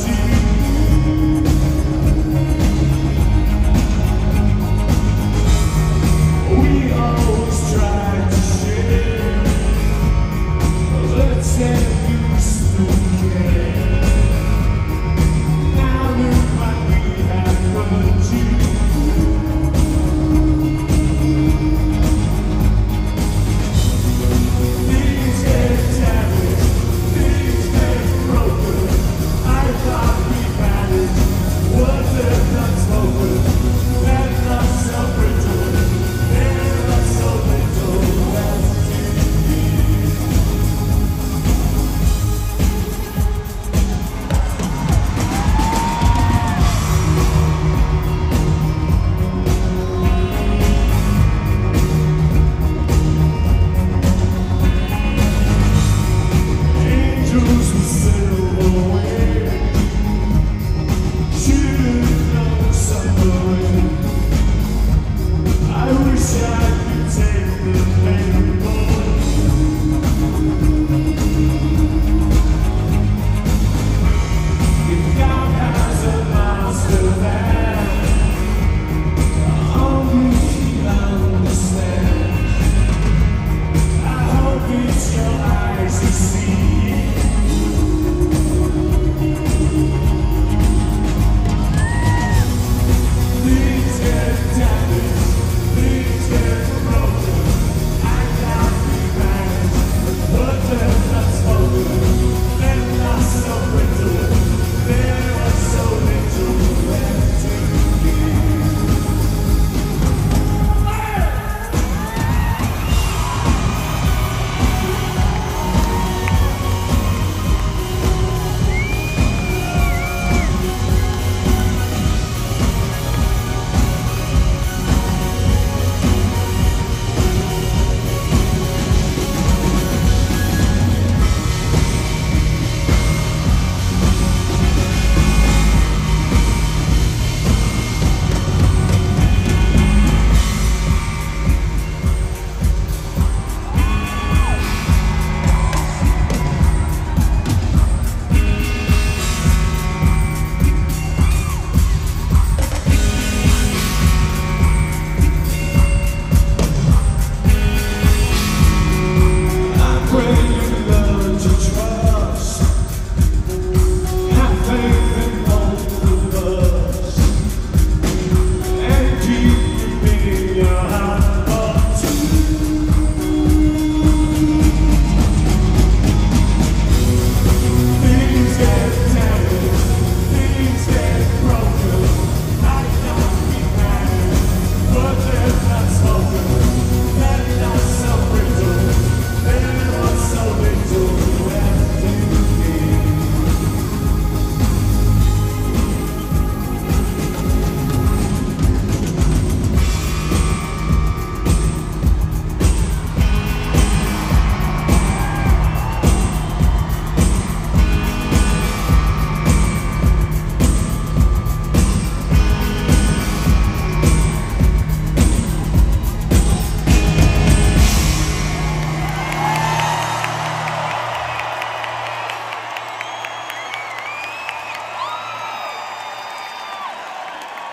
Jesus.